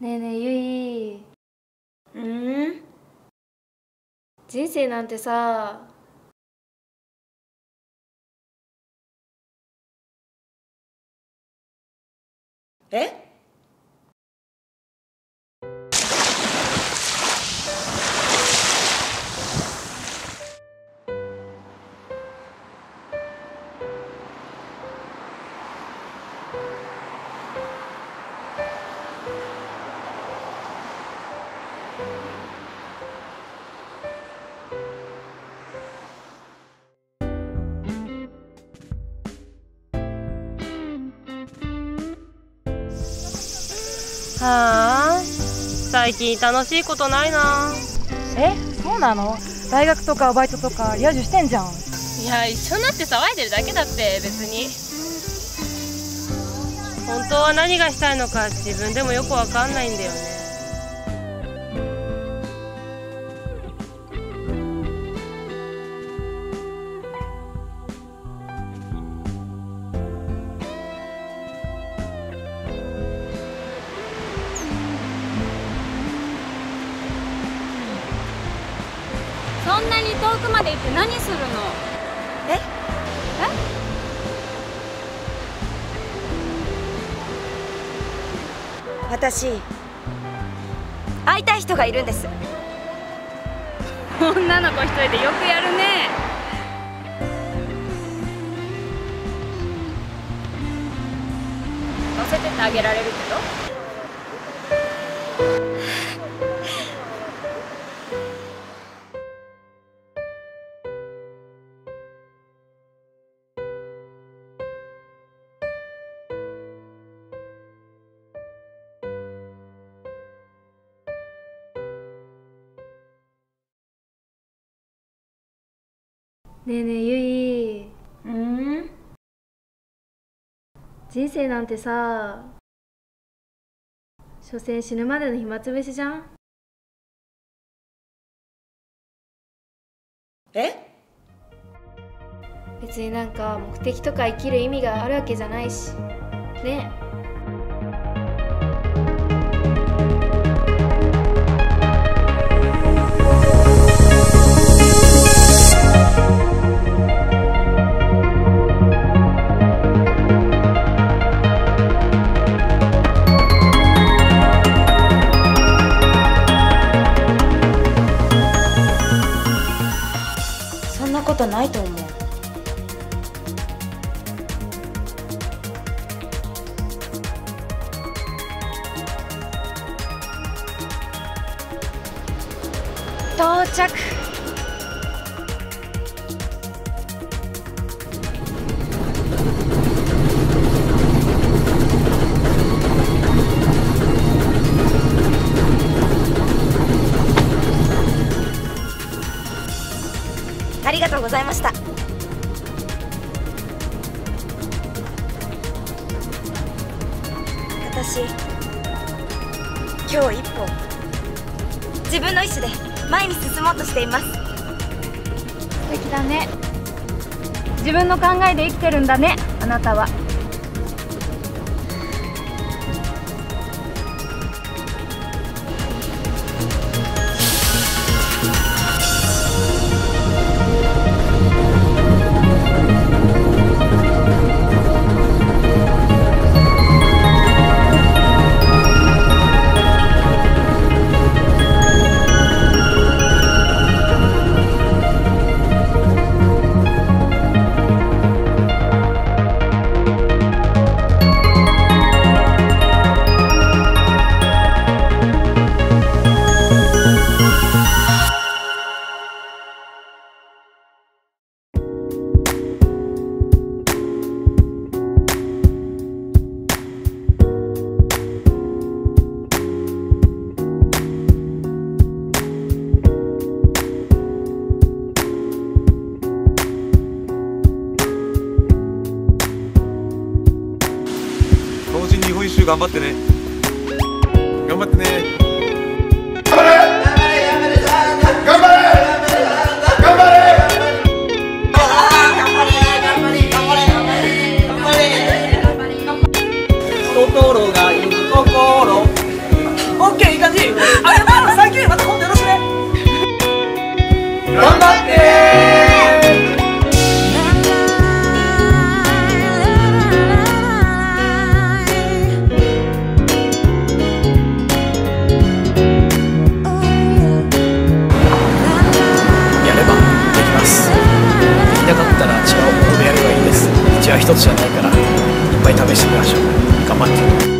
ねえねえゆい。うん？人生なんてさえ？はあ。最近楽しいことないな。えそうなの？大学とかバイトとか野獣してんじゃん。いや一緒になって騒いでるだけだって別に。本当は何がしたいのか自分でもよくわかんないんだよねそんなに遠くまで行って何するの？え？私会いたい人がいるんです。女の子一人でよくやるね。乗せてってあげられるけどねえねえゆい。うん？人生なんてさ所詮死ぬまでの暇つぶしじゃん？え？別になんか目的とか生きる意味があるわけじゃないし。ね。そないと思う。到着。ありがとうございました。私今日一歩自分の意思で前に進もうとしています。素敵だね。自分の考えで生きてるんだね。あなたは。頑張ってね。頑張ってね。一つじゃないからいっぱい試してみましょう。頑張って。